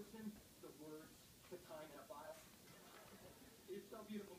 Ferguson, the words, the time, a file. It's so beautiful.